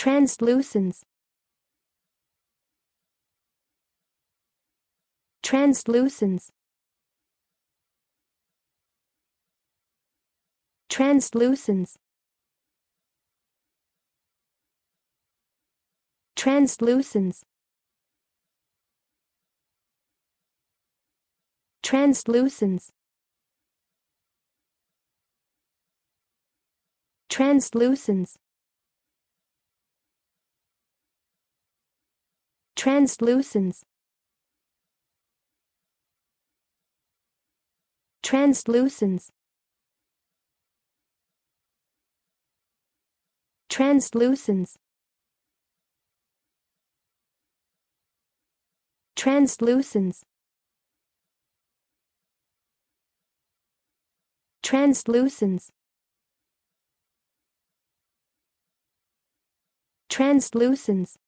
translucence translucence translucence translucence translucence translucence translucence translucence translucence translucence translucence translucence